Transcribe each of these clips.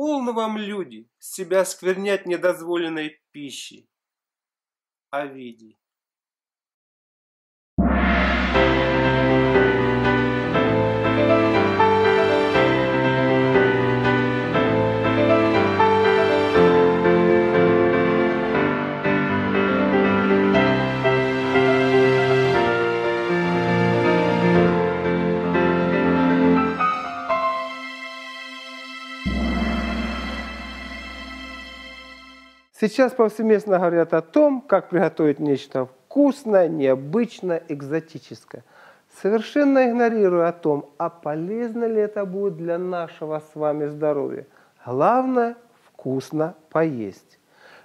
Полно вам, люди, себя сквернять недозволенной пищей. Овидий. Сейчас повсеместно говорят о том, как приготовить нечто вкусное, необычное, экзотическое. Совершенно игнорируя о том, а полезно ли это будет для нашего с вами здоровья. Главное – вкусно поесть.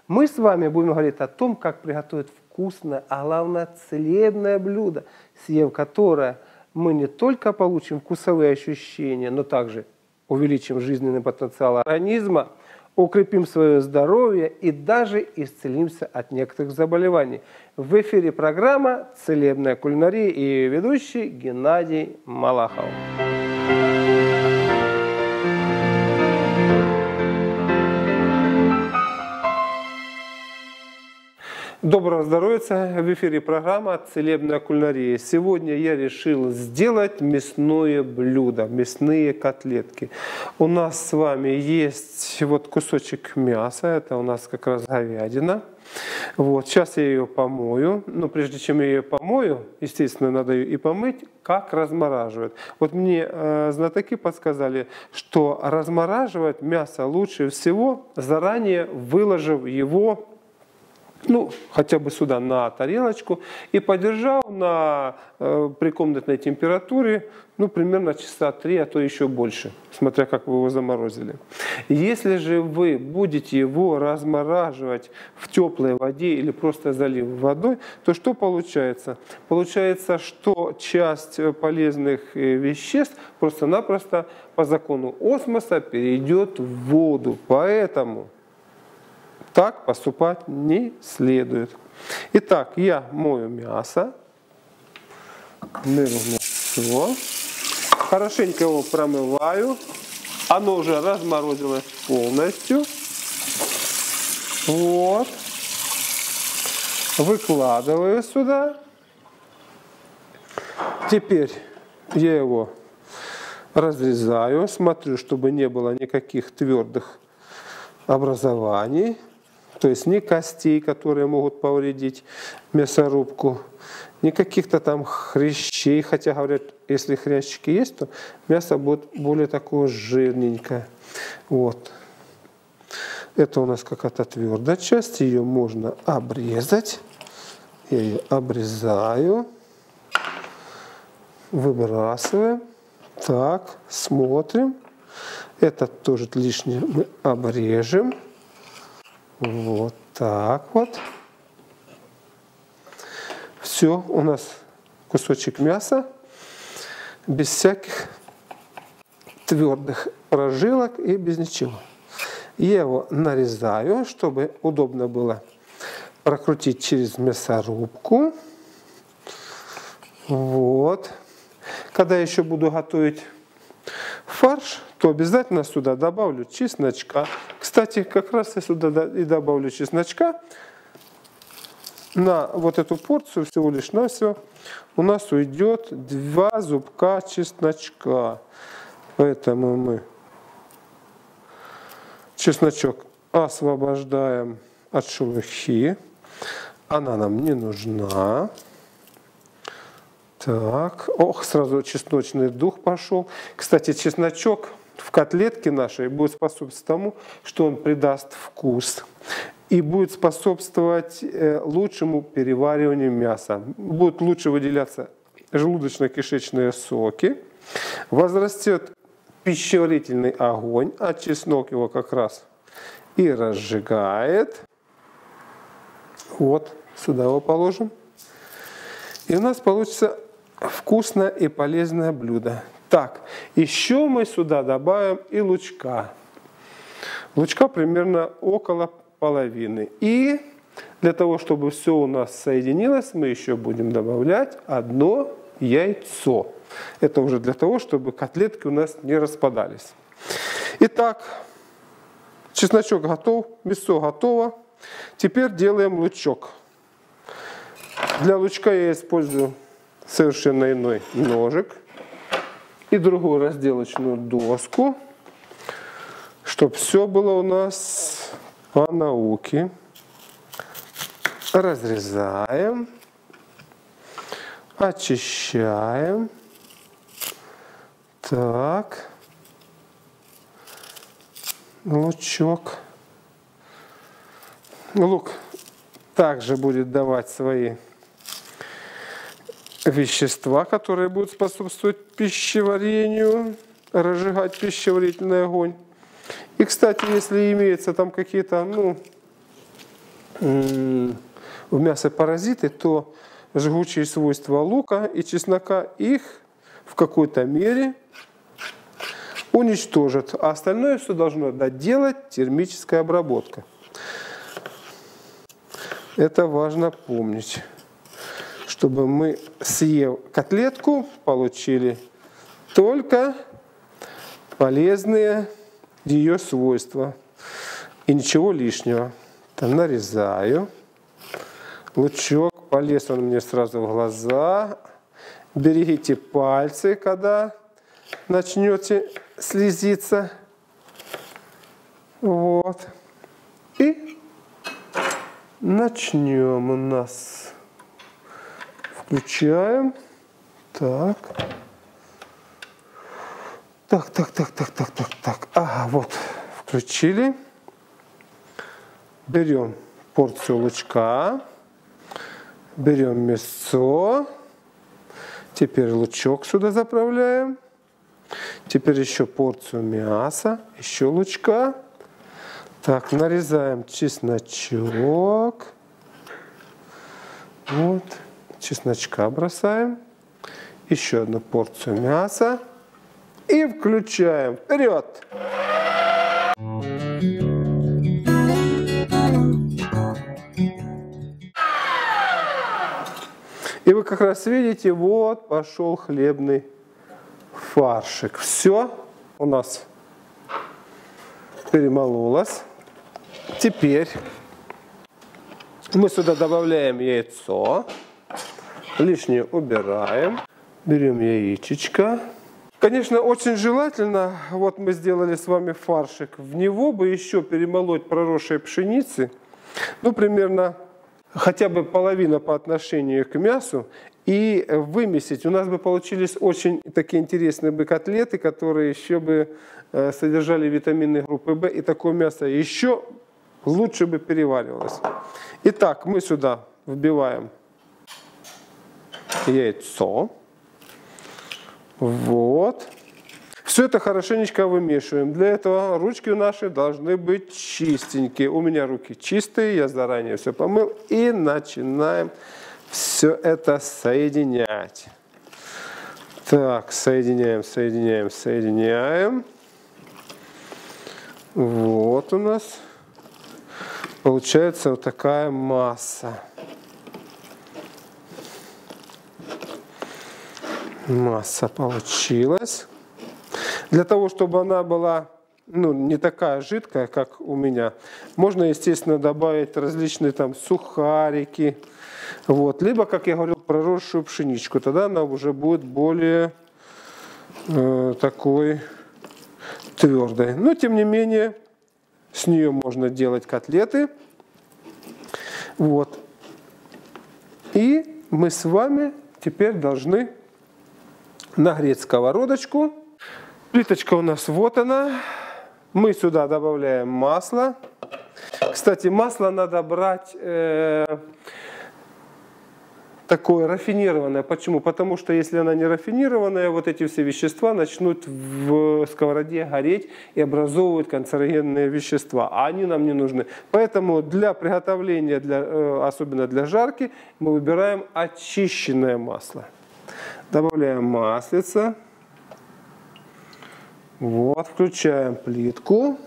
Мы с вами будем говорить о том, как приготовить вкусное, а главное целебное блюдо, съев которое мы не только получим вкусовые ощущения, но также увеличим жизненный потенциал организма – укрепим свое здоровье и даже исцелимся от некоторых заболеваний. В эфире программа «Целебная кулинария» и ее ведущий Геннадий Малахов. Доброго здоровья! В эфире программа «Целебная кулинария». Сегодня я решил сделать мясное блюдо, мясные котлетки. У нас с вами есть вот кусочек мяса, это у нас как раз говядина. Вот, сейчас я ее помою. Но прежде чем я ее помою, естественно, надо ее и помыть, как размораживают. Вот мне э, знатоки подсказали, что размораживать мясо лучше всего, заранее выложив его ну, хотя бы сюда на тарелочку и подержал на, э, при комнатной температуре, ну, примерно часа три, а то еще больше, смотря как вы его заморозили. Если же вы будете его размораживать в теплой воде или просто залив водой, то что получается? Получается, что часть полезных э, веществ просто-напросто по закону осмоса перейдет в воду. Поэтому так поступать не следует. Итак, я мою мясо. Нырну все. Хорошенько его промываю. Оно уже разморозилось полностью. Вот. Выкладываю сюда. Теперь я его разрезаю. Смотрю, чтобы не было никаких твердых образований то есть ни костей, которые могут повредить мясорубку, ни каких-то там хрящей, хотя говорят, если хрящики есть, то мясо будет более такое жирненькое. Вот. Это у нас какая-то твердая часть, ее можно обрезать. Я ее обрезаю, выбрасываем. Так, смотрим. Этот тоже лишнее мы обрежем. Вот так вот. Все, у нас кусочек мяса без всяких твердых прожилок и без ничего. Я его нарезаю, чтобы удобно было прокрутить через мясорубку. Вот. Когда еще буду готовить фарш, то обязательно сюда добавлю чесночка. Кстати, как раз я сюда и добавлю чесночка. На вот эту порцию всего лишь на все у нас уйдет два зубка чесночка. Поэтому мы чесночок освобождаем от шелухи. Она нам не нужна. Так, ох, сразу чесночный дух пошел. Кстати, чесночок в котлетке нашей будет способствовать тому, что он придаст вкус и будет способствовать э, лучшему перевариванию мяса. Будут лучше выделяться желудочно-кишечные соки, возрастет пищеварительный огонь, а чеснок его как раз и разжигает. Вот, сюда его положим. И у нас получится вкусное и полезное блюдо. Так, еще мы сюда добавим и лучка. Лучка примерно около половины. И для того, чтобы все у нас соединилось, мы еще будем добавлять одно яйцо. Это уже для того, чтобы котлетки у нас не распадались. Итак, Чесночок готов, мясо готово. Теперь делаем лучок. Для лучка я использую совершенно иной ножик и другую разделочную доску, чтобы все было у нас по науке. Разрезаем, очищаем. Так. Лучок. Лук также будет давать свои вещества, которые будут способствовать пищеварению, разжигать пищеварительный огонь. И, кстати, если имеются там какие-то, ну, в мясе паразиты, то жгучие свойства лука и чеснока их в какой-то мере уничтожат. А остальное все должно доделать термическая обработка. Это важно помнить чтобы мы, съев котлетку, получили только полезные ее свойства и ничего лишнего. Там нарезаю. Лучок полез он мне сразу в глаза. Берегите пальцы, когда начнете слезиться. Вот. И начнем у нас Включаем. Так. Так, так, так, так, так, так, так. Ага, вот. Включили. Берем порцию лучка. Берем мясо. Теперь лучок сюда заправляем. Теперь еще порцию мяса, еще лучка. Так, нарезаем чесночок. Вот чесночка бросаем, еще одну порцию мяса и включаем. Вперед! И вы как раз видите, вот пошел хлебный фаршик. Все у нас перемололось. Теперь мы сюда добавляем яйцо. Лишнее убираем. Берем яичечко. Конечно, очень желательно, вот мы сделали с вами фаршик, в него бы еще перемолоть проросшей пшеницы, ну, примерно хотя бы половина по отношению к мясу, и вымесить. У нас бы получились очень такие интересные бы котлеты, которые еще бы э, содержали витамины группы В, и такое мясо еще лучше бы переваривалось. Итак, мы сюда вбиваем яйцо. Вот. Все это хорошенечко вымешиваем. Для этого ручки наши должны быть чистенькие. У меня руки чистые, я заранее все помыл. И начинаем все это соединять. Так, соединяем, соединяем, соединяем. Вот у нас получается вот такая масса. Масса получилась. Для того, чтобы она была ну, не такая жидкая, как у меня, можно, естественно, добавить различные там сухарики, вот. либо, как я говорил, проросшую пшеничку. Тогда она уже будет более э, такой твердой. Но, тем не менее, с нее можно делать котлеты. Вот. И мы с вами теперь должны нагреть сковородочку. Плиточка у нас вот она. Мы сюда добавляем масло. Кстати, масло надо брать э, такое рафинированное. Почему? Потому что если она не рафинированная, вот эти все вещества начнут в сковороде гореть и образовывать канцерогенные вещества, а они нам не нужны. Поэтому для приготовления, для, э, особенно для жарки, мы выбираем очищенное масло. Добавляем маслица. Вот, включаем плитку.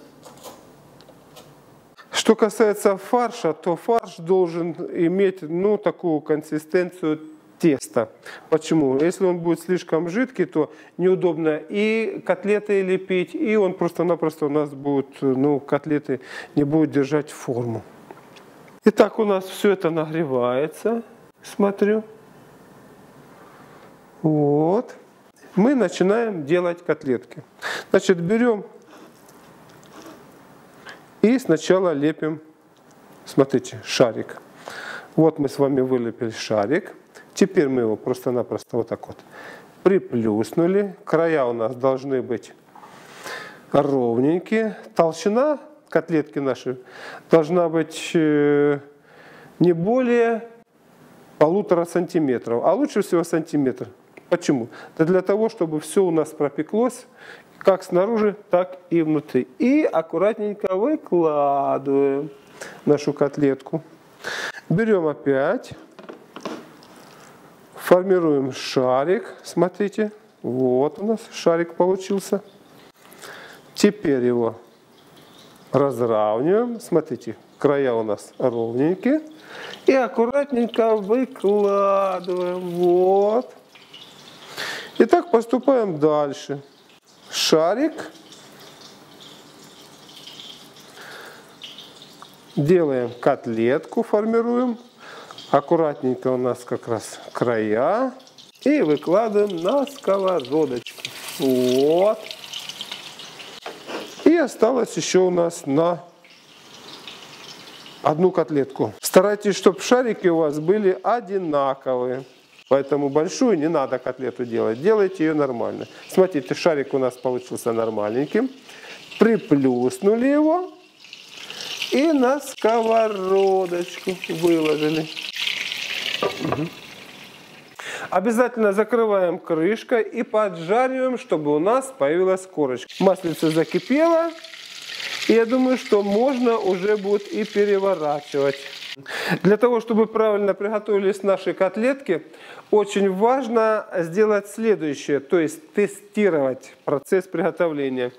Что касается фарша, то фарш должен иметь ну, такую консистенцию теста. Почему? Если он будет слишком жидкий, то неудобно и котлеты лепить, и он просто-напросто у нас будет, ну, котлеты не будут держать форму. Итак, у нас все это нагревается, смотрю. Вот. Мы начинаем делать котлетки. Значит, берем и сначала лепим, смотрите, шарик. Вот мы с вами вылепили шарик. Теперь мы его просто-напросто вот так вот приплюснули. Края у нас должны быть ровненькие. Толщина котлетки нашей должна быть э, не более полутора сантиметров, а лучше всего сантиметр. Почему? Да для того, чтобы все у нас пропеклось, как снаружи, так и внутри. И аккуратненько выкладываем нашу котлетку. Берем опять Формируем шарик. Смотрите, вот у нас шарик получился. Теперь его разравниваем. Смотрите, края у нас ровненькие. И аккуратненько выкладываем. Вот. И так поступаем дальше. Шарик. Делаем котлетку, формируем. Аккуратненько у нас как раз края. И выкладываем на сковородочку. Вот. И осталось еще у нас на одну котлетку. Старайтесь, чтобы шарики у вас были одинаковые. Поэтому большую не надо котлету делать. Делайте ее нормально. Смотрите, шарик у нас получился нормальненьким. Приплюснули его. И на сковородочку выложили. Обязательно закрываем крышкой и поджариваем, чтобы у нас появилась корочка. Маслица закипела. И я думаю, что можно уже будет и переворачивать. Для того, чтобы правильно приготовились наши котлетки, очень важно сделать следующее, то есть тестировать процесс приготовления.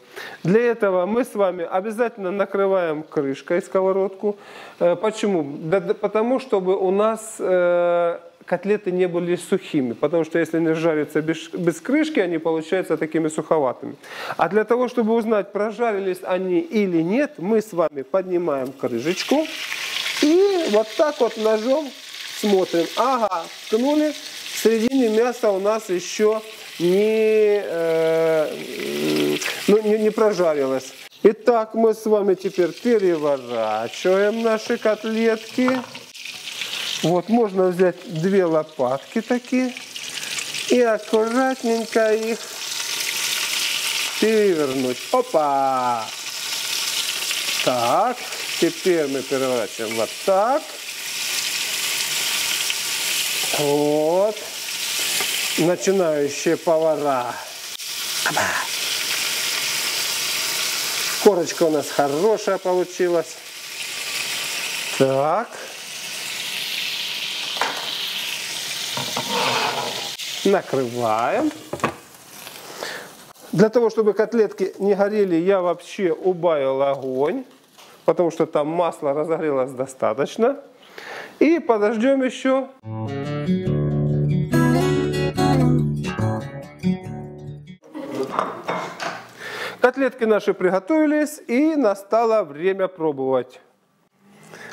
Для этого мы с вами обязательно накрываем крышкой сковородку. Э, почему? Да, потому, чтобы у нас э, котлеты не были сухими, потому что если они жарятся без, без крышки, они получаются такими суховатыми. А для того, чтобы узнать, прожарились они или нет, мы с вами поднимаем крышечку. И вот так вот ножом смотрим. Ага, ткнули. В середине мяса у нас еще не, э, ну, не, не прожарилось. Итак, мы с вами теперь переворачиваем наши котлетки. Вот, можно взять две лопатки такие и аккуратненько их перевернуть. Опа! Так, Теперь мы переворачиваем вот так. Вот. Начинающие повара. Корочка у нас хорошая получилась. Так. Накрываем. Для того, чтобы котлетки не горели, я вообще убавил огонь потому что там масло разогрелось достаточно. И подождем еще. Котлетки наши приготовились и настало время пробовать.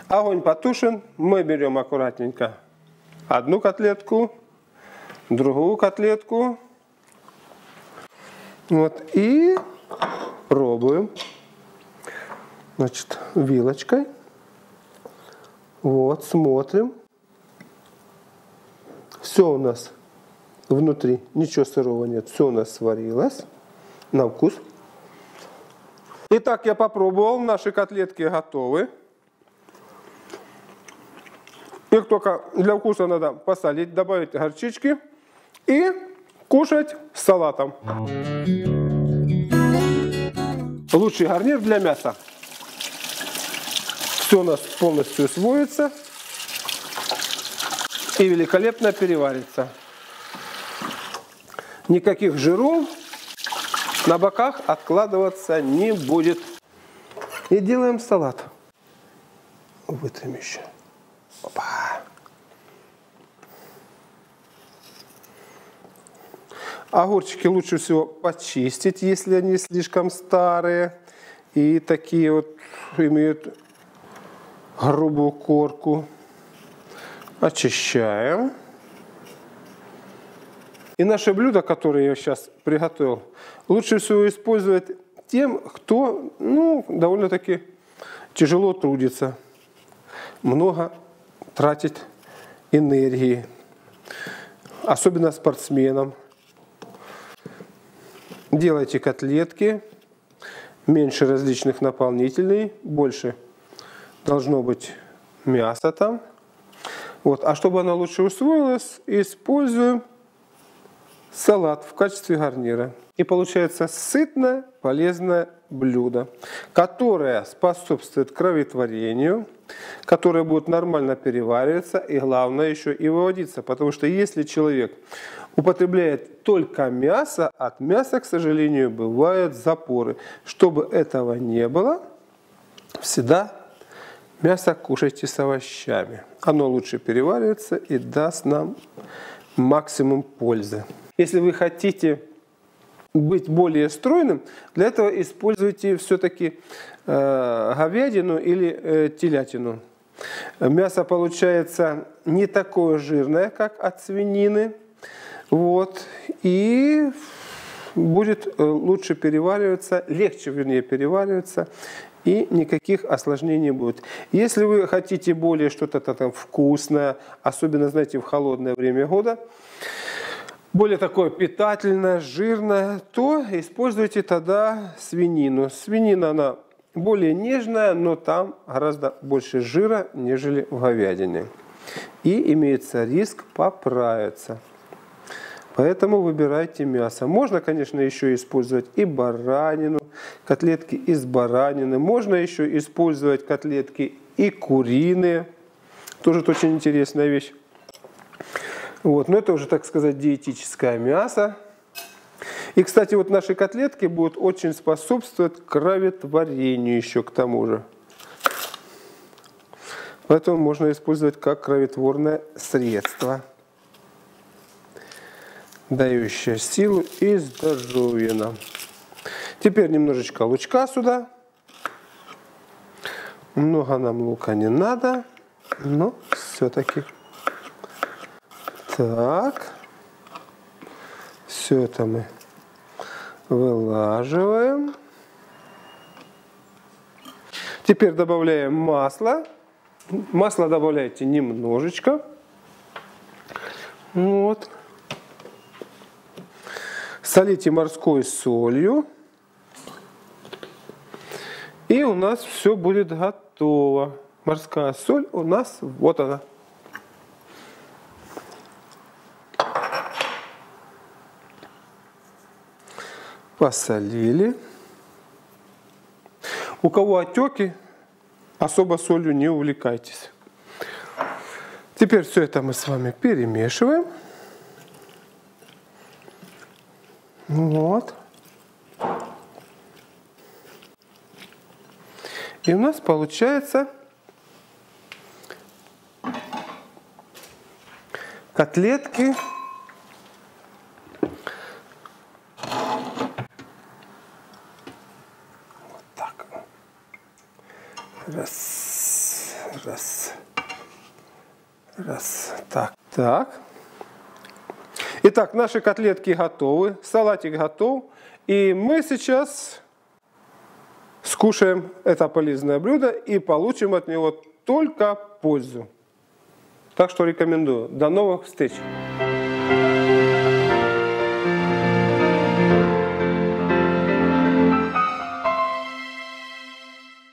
Огонь потушен. Мы берем аккуратненько одну котлетку, другую котлетку. Вот, и пробуем значит, вилочкой. Вот, смотрим. Все у нас внутри, ничего сырого нет. Все у нас сварилось на вкус. Итак, я попробовал. Наши котлетки готовы. Их только для вкуса надо посолить, добавить горчички и кушать с салатом. Лучший гарнир для мяса все у нас полностью усвоится и великолепно переварится. Никаких жиров на боках откладываться не будет. И делаем салат. Вытрем еще. Опа. Огурчики лучше всего почистить, если они слишком старые и такие вот имеют грубую корку. Очищаем. И наше блюдо, которое я сейчас приготовил, лучше всего использовать тем, кто ну, довольно-таки тяжело трудится, много тратит энергии, особенно спортсменам. Делайте котлетки, меньше различных наполнителей, больше должно быть мяса там. Вот. А чтобы она лучше усвоилась, используем салат в качестве гарнира. И получается сытное, полезное блюдо, которое способствует кроветворению, которое будет нормально перевариваться и главное еще и выводиться. Потому что если человек употребляет только мясо, от мяса, к сожалению, бывают запоры. Чтобы этого не было, всегда мясо кушайте с овощами. Оно лучше переваривается и даст нам максимум пользы. Если вы хотите быть более стройным, для этого используйте все-таки э, говядину или э, телятину. Мясо получается не такое жирное, как от свинины. Вот, и будет э, лучше перевариваться, легче, вернее, перевариваться, и никаких осложнений будет. Если вы хотите более что-то там вкусное, особенно, знаете, в холодное время года, более такое питательное, жирное, то используйте тогда свинину. Свинина, она более нежная, но там гораздо больше жира, нежели в говядине. И имеется риск поправиться. Поэтому выбирайте мясо. Можно, конечно, еще использовать и баранину, котлетки из баранины. Можно еще использовать котлетки и куриные. Тоже очень интересная вещь. Вот, но это уже, так сказать, диетическое мясо. И, кстати, вот наши котлетки будут очень способствовать кроветворению еще к тому же. Поэтому можно использовать как кроветворное средство, дающее силу и здоровье нам. Теперь немножечко лучка сюда. Много нам лука не надо, но все-таки так. Все это мы вылаживаем. Теперь добавляем масло. Масло добавляйте немножечко. Вот. Солите морской солью. И у нас все будет готово. Морская соль у нас, вот она. посолили. У кого отеки, особо солью не увлекайтесь. Теперь все это мы с вами перемешиваем. Вот. И у нас получается котлетки Раз, раз, раз. Так, так. Итак, наши котлетки готовы, салатик готов. И мы сейчас скушаем это полезное блюдо и получим от него только пользу. Так что рекомендую. До новых встреч!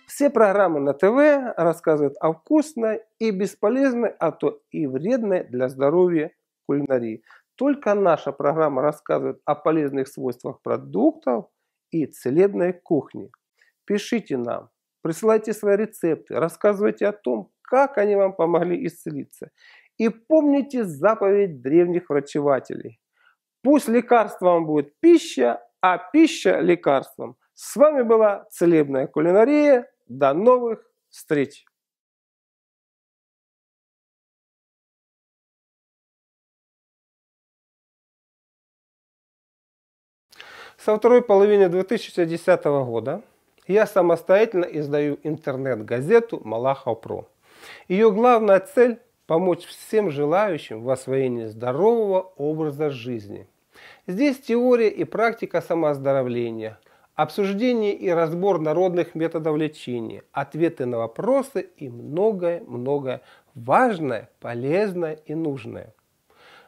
Все программы на ТВ рассказывают о вкусной и бесполезной, а то и вредной для здоровья кулинарии. Только наша программа рассказывает о полезных свойствах продуктов и целебной кухне. Пишите нам, присылайте свои рецепты, рассказывайте о том, как они вам помогли исцелиться. И помните заповедь древних врачевателей. Пусть лекарством будет пища, а пища лекарством. С вами была Целебная кулинария. До новых встреч! Со второй половины 2010 года я самостоятельно издаю интернет-газету «Малахов Про». Ее главная цель – помочь всем желающим в освоении здорового образа жизни. Здесь теория и практика самооздоровления, обсуждение и разбор народных методов лечения, ответы на вопросы и многое-многое важное, полезное и нужное.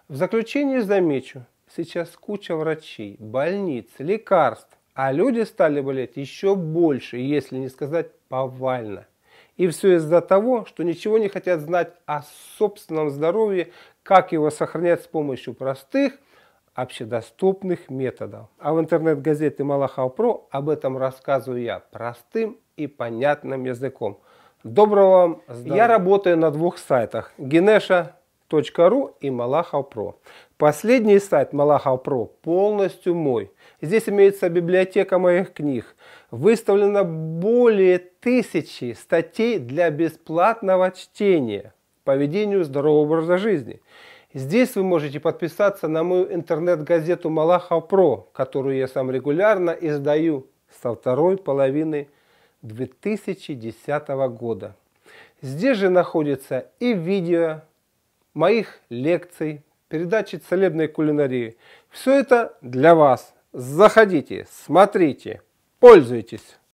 В заключение замечу, сейчас куча врачей, больниц, лекарств, а люди стали болеть еще больше, если не сказать повально. И все из-за того, что ничего не хотят знать о собственном здоровье, как его сохранять с помощью простых, общедоступных методов. А в интернет-газете Малахов Про об этом рассказываю я простым и понятным языком. Доброго вам здоровья! Я работаю на двух сайтах. Генеша Малахов.ру и Малахов Про. Последний сайт Малахов Про полностью мой. Здесь имеется библиотека моих книг. Выставлено более тысячи статей для бесплатного чтения по ведению здорового образа жизни. Здесь вы можете подписаться на мою интернет-газету Малахов Про, которую я сам регулярно издаю со второй половины 2010 года. Здесь же находится и видео, моих лекций, передачи целебной кулинарии. Все это для вас. Заходите, смотрите, пользуйтесь.